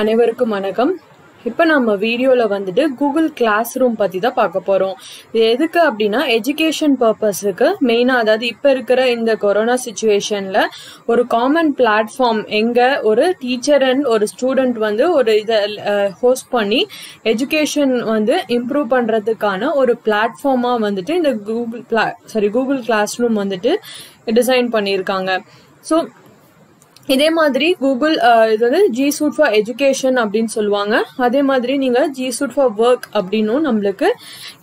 அனைவருக்கும் வணக்கம். இப்போ நம்ம வீடியோவில் வந்துட்டு கூகுள் கிளாஸ் ரூம் பற்றி தான் பார்க்க போகிறோம் இது எதுக்கு அப்படின்னா எஜுகேஷன் பர்பஸுக்கு மெயினாக அதாவது இப்போ இருக்கிற இந்த கொரோனா சுச்சுவேஷனில் ஒரு காமன் பிளாட்ஃபார்ம் எங்கே ஒரு டீச்சர் அண்ட் ஒரு ஸ்டூடெண்ட் வந்து ஒரு இதை ஹோஸ்ட் பண்ணி எஜுகேஷன் வந்து இம்ப்ரூவ் பண்ணுறதுக்கான ஒரு பிளாட்ஃபார்மாக வந்துட்டு இந்த கூகுள் பிளா சாரி கூகுள் கிளாஸ் ரூம் வந்துட்டு டிசைன் பண்ணியிருக்காங்க. ஸோ இதே மாதிரி கூகுள் இது வந்து ஜி சூட் ஃபார் எஜுகேஷன் அப்படின்னு சொல்லுவாங்க. அதே மாதிரி நீங்கள் ஜி சூட் ஃபார் ஒர்க் அப்படின்னும் நம்மளுக்கு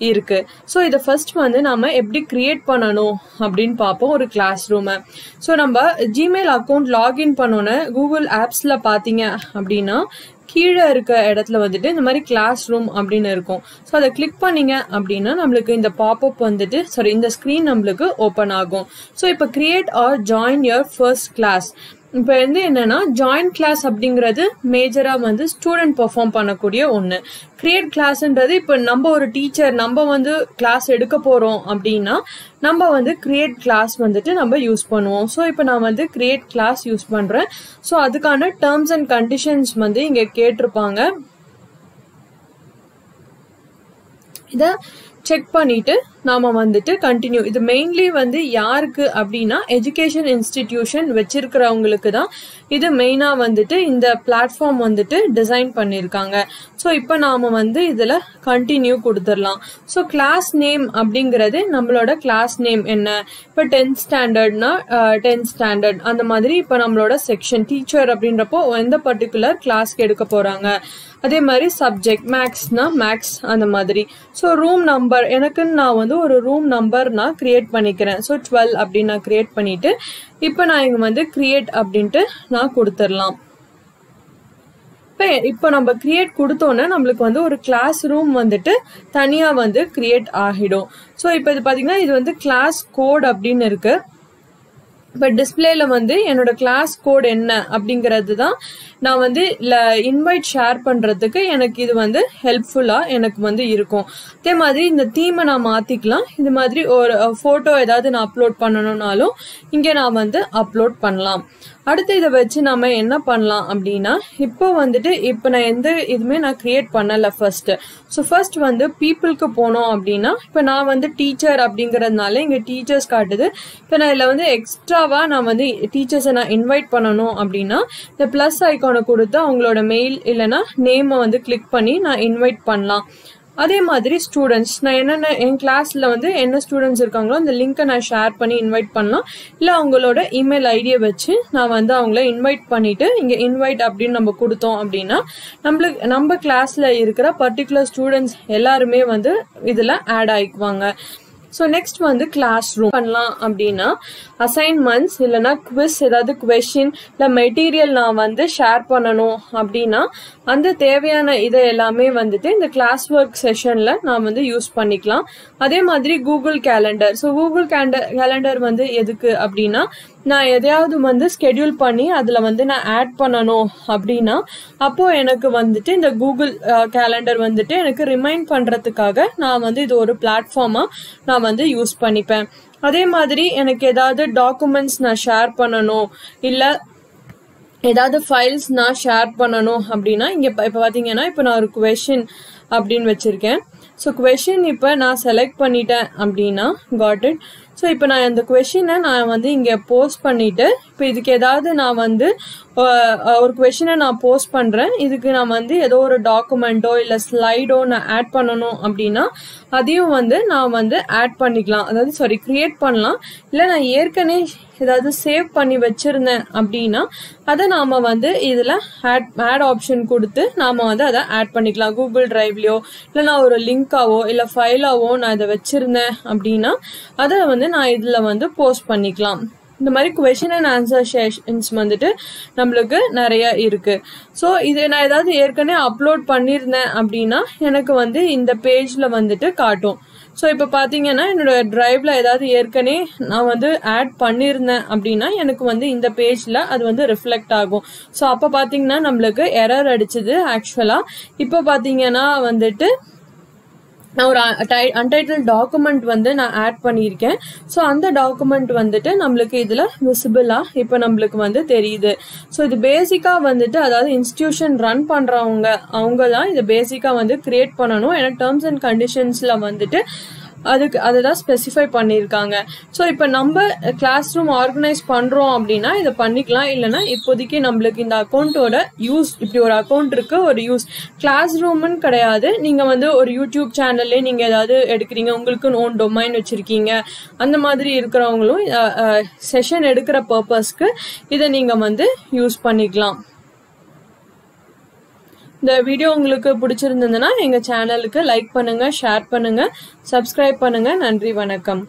இருக்கு. ஸோ இதை ஃபர்ஸ்ட் வந்து நாம் எப்படி கிரியேட் பண்ணணும் அப்படின்னு பார்ப்போம். ஒரு கிளாஸ் ரூமை ஸோ நம்ம ஜிமெயில் அக்கௌண்ட் லாகின் பண்ணோன்னு கூகுள் ஆப்ஸில் பார்த்தீங்க அப்படின்னா கீழே இருக்க இடத்துல வந்துட்டு இந்த மாதிரி கிளாஸ் ரூம் அப்படின்னு இருக்கும். ஸோ அதை கிளிக் பண்ணீங்க அப்படின்னா நம்மளுக்கு இந்த பாப்அப் வந்துட்டு சாரி இந்த ஸ்க்ரீன் நம்மளுக்கு ஓப்பன் ஆகும். ஸோ இப்போ create or join your first class இப்போ வந்து என்னன்னா ஜாயின்ட் கிளாஸ் அப்படிங்கிறது மேஜராக வந்து ஸ்டூடெண்ட் பர்ஃபார்ம் பண்ணக்கூடிய ஒன்று கிரியேட் கிளாஸ்ன்றது இப்போ நம்ம ஒரு டீச்சர் நம்ம வந்து கிளாஸ் எடுக்க போகிறோம் அப்படின்னா நம்ம வந்து கிரியேட் கிளாஸ் வந்துட்டு நம்ம யூஸ் பண்ணுவோம். ஸோ இப்போ நான் வந்து கிரியேட் கிளாஸ் யூஸ் பண்ணுறேன் ஸோ அதுக்கான டேர்ம்ஸ் அண்ட் கண்டிஷன்ஸ் வந்து இங்கே கேட்டிருப்பாங்க. இதை செக் பண்ணிட்டு நாம் வந்துட்டு கண்டினியூ இது மெயின்லி வந்து யாருக்கு அப்படின்னா எஜுகேஷன் இன்ஸ்டிடியூஷன் வச்சிருக்கிறவங்களுக்கு தான் இது மெயினாக வந்துட்டு இந்த பிளாட்ஃபார்ம் வந்துட்டு டிசைன் பண்ணியிருக்காங்க ஸோ இப்போ நாம் வந்து இதில் கண்டினியூ கொடுத்துடலாம். ஸோ கிளாஸ் நேம் அப்படிங்கிறது நம்மளோட கிளாஸ் நேம் என்ன? இப்போ டென்த் ஸ்டாண்டர்ட்னா டென்த் ஸ்டாண்டர்ட் அந்த மாதிரி இப்போ நம்மளோட செக்ஷன் டீச்சர் அப்படின்றப்போ எந்த பர்டிகுலர் கிளாஸ்க்கு எடுக்க போகிறாங்க அதே மாதிரி சப்ஜெக்ட் மேக்ஸ்னா மேக்ஸ் அந்த மாதிரி. ஸோ ரூம் நம்பர் எனக்குன்னு நான் வந்து ஒரு ரூம் நம்பர் நான் கிரியேட் பண்ணிக்கிறேன். ஸோ டுவெல் அப்படின்னு நான் கிரியேட் பண்ணிட்டு இப்போ நான் இங்கே வந்து கிரியேட் அப்படின்ட்டு நான் கொடுத்துடலாம். இப்போ இப்போ நம்ம கிரியேட் கொடுத்தோன்னே நம்மளுக்கு வந்து ஒரு கிளாஸ் ரூம் வந்துட்டு தனியாக வந்து கிரியேட் ஆகிடும். ஸோ இப்போ இது பார்த்தீங்கன்னா இது வந்து கிளாஸ் கோட் அப்படின்னு இருக்கு. இப்போ டிஸ்பிளேல வந்து என்னோட கிளாஸ் கோட் என்ன அப்படிங்கிறது தான் நான் வந்து இன்வைட் ஷேர் பண்ணுறதுக்கு எனக்கு இது வந்து ஹெல்ப்ஃபுல்லாக எனக்கு வந்து இருக்கும். அதே மாதிரி இந்த தீமை நான் மாற்றிக்கலாம் இது மாதிரி ஒரு ஃபோட்டோ ஏதாவது நான் அப்லோட் பண்ணணும்னாலும் இங்கே நான் வந்து அப்லோட் பண்ணலாம். அடுத்து இதை வச்சு நம்ம என்ன பண்ணலாம் அப்படின்னா இப்போ வந்துட்டு இப்போ நான் எந்த இதுவுமே நான் கிரியேட் பண்ணலை ஃபஸ்ட்டு ஸோ ஃபர்ஸ்ட் வந்து பீப்புளுக்கு போனோம் அப்படின்னா இப்போ நான் வந்து டீச்சர் அப்படிங்கிறதுனால இங்கே டீச்சர்ஸ் காட்டுது. இப்போ நான் இதில் வந்து எக்ஸ்ட்ராவாக நான் வந்து டீச்சர்ஸை நான் இன்வைட் பண்ணணும் அப்படின்னா இந்த ப்ளஸ் ஐக்கானை கொடுத்து அவங்களோட மெயில் இல்லைன்னா நேமை வந்து கிளிக் பண்ணி நான் இன்வைட் பண்ணலாம். அதே மாதிரி ஸ்டூடெண்ட்ஸ் நான் என்னென்ன என் கிளாஸில் வந்து என்ன ஸ்டூடெண்ட்ஸ் இருக்காங்களோ அந்த லிங்க்கை நான் ஷேர் பண்ணி இன்வைட் பண்ணலாம். இல்லை அவங்களோட இமெயில் ஐடியை வச்சு நான் வந்து அவங்கள இன்வைட் பண்ணிவிட்டு இங்கே இன்வைட் அப்படின்னு நம்ம கொடுத்தோம் அப்படின்னா நம்மளுக்கு நம்ம கிளாஸில் இருக்கிற பர்டிகுலர் ஸ்டூடெண்ட்ஸ் எல்லாருமே வந்து இதில் ஆட் ஆகிக்குவாங்க ஸோ நெக்ஸ்ட் வந்து கிளாஸ் ரூம் பண்ணலாம் அப்படின்னா அசைன்மெண்ட்ஸ் இல்லைனா குவிஸ் ஏதாவது கொஷின் இல்லை மெட்டீரியல் நான் வந்து ஷேர் பண்ணணும் அப்படின்னா அந்த தேவையான இதை எல்லாமே வந்துட்டு இந்த கிளாஸ் ஒர்க் செஷனில் நான் வந்து யூஸ் பண்ணிக்கலாம். அதே மாதிரி Google calendar so Google calendar calendar வந்து எதுக்கு அப்படின்னா நான் எதையாவது வந்து ஸ்கெடியூல் பண்ணி அதில் வந்து நான் ஆட் பண்ணணும் அப்படின்னா அப்போது எனக்கு வந்துட்டு இந்த கூகுள் கேலண்டர் வந்துட்டு எனக்கு ரிமைண்ட் பண்ணுறதுக்காக நான் வந்து இது ஒரு பிளாட்ஃபார்மாக நான் வந்து யூஸ் பண்ணிப்பேன். அதே மாதிரி எனக்கு ஏதாவது டாக்குமெண்ட்ஸ் நான் ஷேர் பண்ணணும் இல்லை ஏதாவது ஃபைல்ஸ் நான் ஷேர் பண்ணணும் அப்படின்னா இங்கே இப்போ பார்த்தீங்கன்னா இப்போ நான் ஒரு கொஷின் அப்படின்னு வச்சுருக்கேன். ஸோ கொஷின் இப்போ நான் செலக்ட் பண்ணிட்டேன் அப்படின்னா காட் இட் ஸோ இப்போ நான் இந்த கொஷினை நான் வந்து இங்கே போஸ்ட் பண்ணிவிட்டு இப்போ இதுக்கு ஏதாவது நான் வந்து ஒரு கொஷினை நான் போஸ்ட் பண்ணுறேன் இதுக்கு நான் வந்து ஏதோ ஒரு டாக்குமெண்ட்டோ இல்லை ஸ்லைடோ நான் ஆட் பண்ணணும் அப்படின்னா அதையும் வந்து நான் வந்து ஆட் பண்ணிக்கலாம். அதாவது சாரி க்ரியேட் பண்ணலாம். இல்லை நான் ஏற்கனவே ஏதாவது சேவ் பண்ணி வச்சுருந்தேன் அப்படின்னா அதை நாம் வந்து இதில் ஆட் ஆட் ஆப்ஷன் கொடுத்து நாம் வந்து அதை ஆட் பண்ணிக்கலாம். கூகுள் ட்ரைவ்லையோ இல்லை நான் ஒரு லிங்காவோ இல்லை ஃபைலாவோ நான் இதை வச்சுருந்தேன் அப்படின்னா அதை வந்து நான் இதில் வந்து போஸ்ட் பண்ணிக்கலாம். இந்த மாதிரி கொஷின் அண்ட் ஆன்சர் செஷன்ஸ் வந்துட்டு நம்மளுக்கு நிறைய இருக்கு. ஸோ இது நான் ஏதாவது ஏற்கனவே அப்லோட் பண்ணியிருந்தேன் அப்படின்னா எனக்கு வந்து இந்த பேஜில் வந்துட்டு காட்டும். ஸோ இப்போ பார்த்தீங்கன்னா என்னோடய ட்ரைவில் ஏதாவது ஏற்கனவே நான் வந்து ஆட் பண்ணியிருந்தேன் அப்படின்னா எனக்கு வந்து இந்த பேஜில் அது வந்து ரிஃப்ளெக்ட் ஆகும். ஸோ அப்போ பார்த்தீங்கன்னா நம்மளுக்கு எரர் அடிச்சுது ஆக்சுவலாக இப்போ பார்த்தீங்கன்னா வந்துட்டு நான் ஒரு அன்டைட்டில் டாக்குமெண்ட் வந்து நான் ஆட் பண்ணியிருக்கேன். ஸோ அந்த டாக்குமெண்ட் வந்துட்டு நம்மளுக்கு இதில் விசிபிளாக இப்போ நம்மளுக்கு வந்து தெரியுது. ஸோ இது பேசிக்காக வந்துட்டு அதாவது இன்ஸ்டியூஷன் ரன் பண்ணுறவங்க அவங்க தான் இதை பேசிக்காக வந்து கிரியேட் பண்ணணும். ஏன்னா டேர்ம்ஸ் அண்ட் கண்டிஷன்ஸில் வந்துட்டு அதுக்கு அதை தான் ஸ்பெசிஃபை பண்ணியிருக்காங்க. ஸோ இப்போ நம்ம கிளாஸ் ரூம் ஆர்கனைஸ் பண்ணுறோம் அப்படின்னா இதை பண்ணிக்கலாம். இல்லைன்னா இப்போதைக்கு நம்மளுக்கு இந்த அக்கௌண்ட்டோட யூஸ் இப்படி ஒரு அக்கௌண்ட் இருக்கு ஒரு யூஸ் கிளாஸ் ரூம்னு கிடையாது. நீங்கள் வந்து ஒரு யூடியூப் சேனல்லே நீங்கள் ஏதாவது எடுக்கிறீங்க. உங்களுக்கு ஓன் டொமைன் வச்சுருக்கீங்க. அந்த மாதிரி இருக்கிறவங்களும் செஷன் எடுக்கிற பர்பஸ்க்கு இதை நீங்கள் வந்து யூஸ் பண்ணிக்கலாம். இந்த வீடியோ உங்களுக்கு பிடிச்சிருந்ததுன்னா எங்கள் சேனலுக்கு லைக் பண்ணுங்கள் ஷேர் பண்ணுங்கள் சப்ஸ்கிரைப் பண்ணுங்கள் நன்றி வணக்கம்.